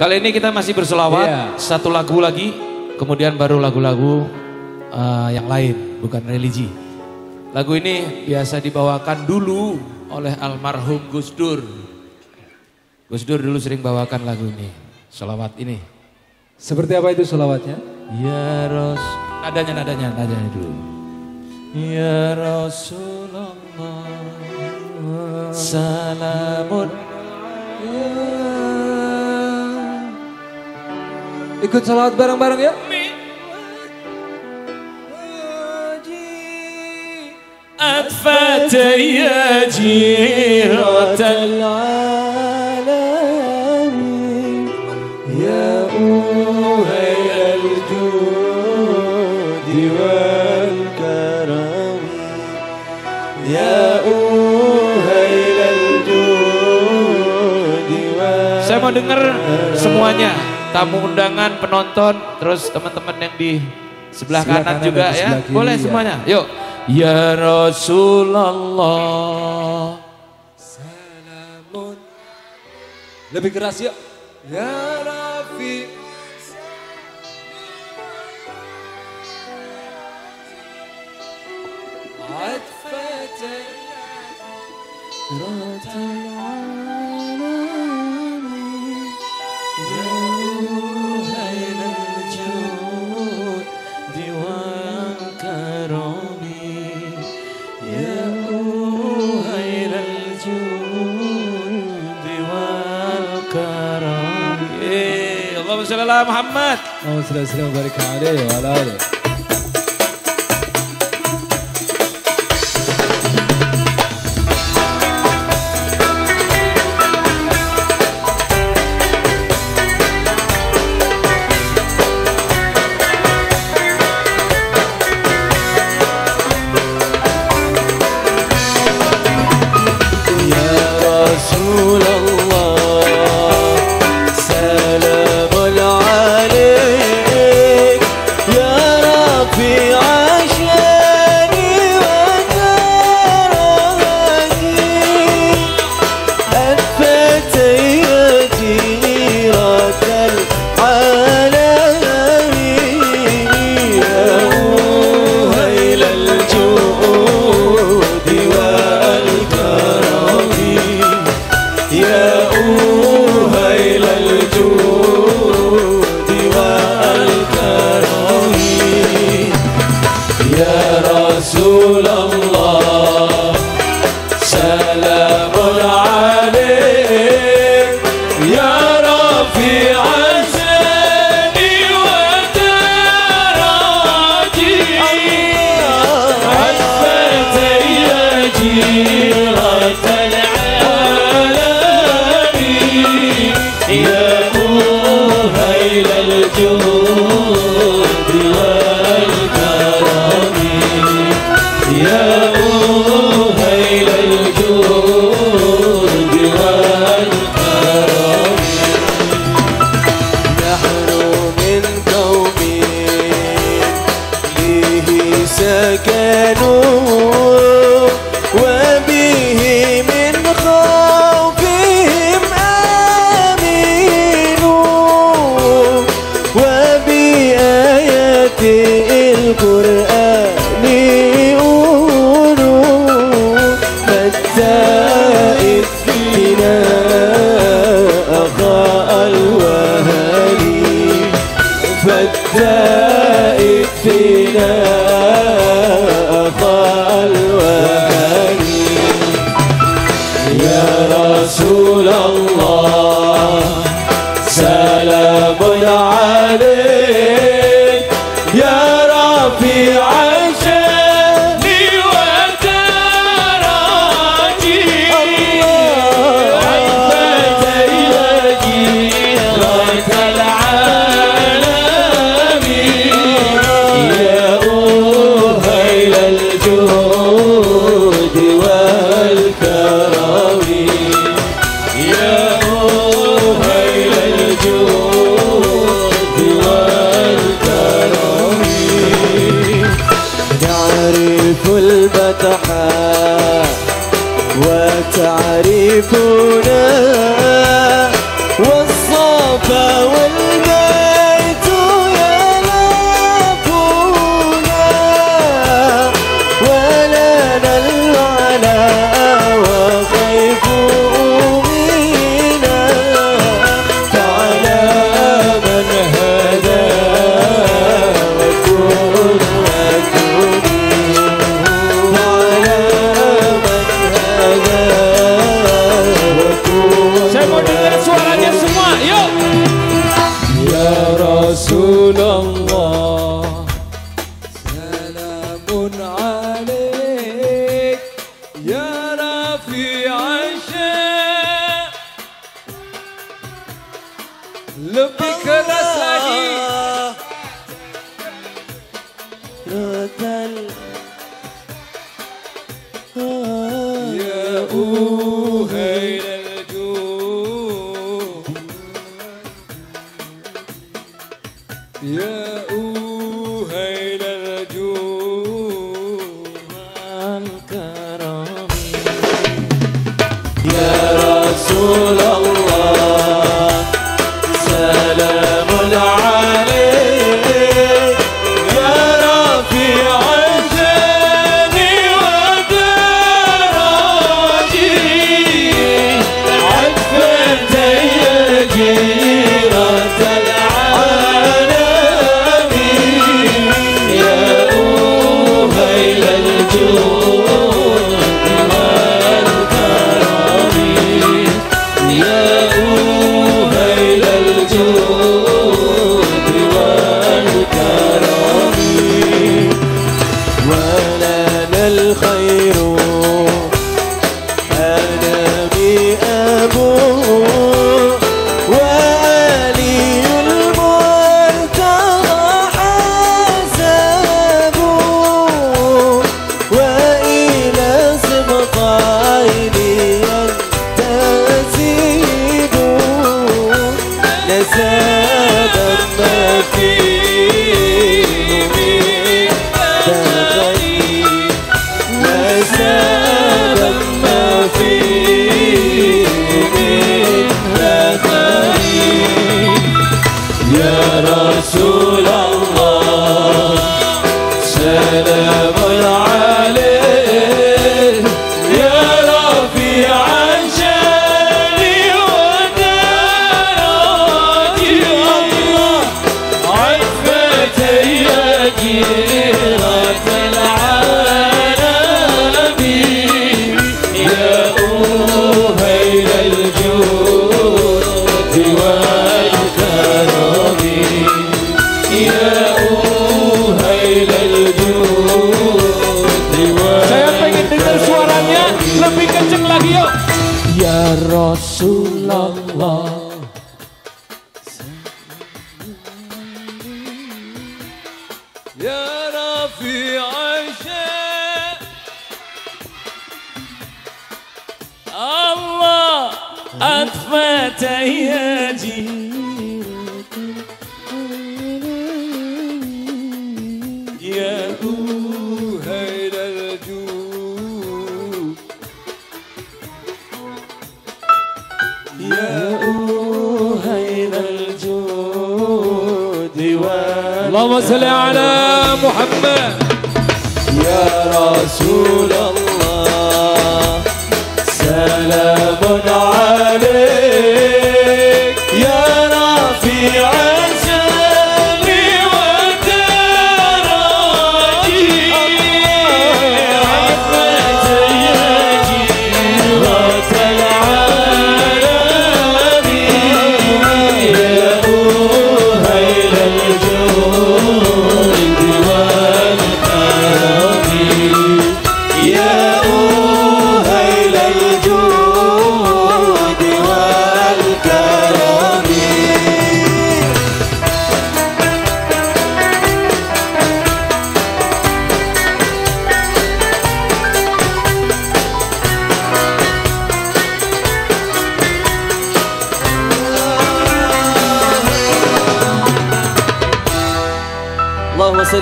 Kali ini kita masih berselawat, Iya. satu lagu lagi, kemudian baru lagu-lagu uh, yang lain, bukan religi. Lagu ini biasa dibawakan dulu oleh almarhum Gus Dur. Gus Dur dulu sering bawakan lagu ini, selawat ini. Seperti apa itu selawatnya? Ya Ros, nadanya nadanya nadanya dulu. Ya Rasulullah, salamun. Ikut selawat bareng-bareng ya. أطفت يا جيرة العالمين يا أوهي الجود والكرم يا أوهي الجود Saya mau dengar semuanya, tamu undangan, penonton, terus teman-teman yang di sebelah, Sebelah kanan, kanan juga ya. kiri, Boleh ya. semuanya. Yuk. Ya Rasulullah. Lebih keras yuk. Ya Rafi. Allahumma sholli ala Muhammad. اللهم صل وسلم وبارك عليه وعلى اله فالتائب فينا أخاء الوهلي يا رسول الله سلام عليك. يا رفيع Lord. يا أهيل الجود يا أهيل الجود الكرم يا رسول الله Saya pengen dengar suaranya lebih kenceng lagi yuk. Ya Rasulullah Ya Rafi Aisyah Allah أطفت يدي الجود اللهم صل على محمد. يا رسول الله سلام عليك.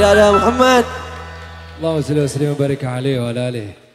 على محمد. اللهم صل وسلم وبارك عليه وعلى آله.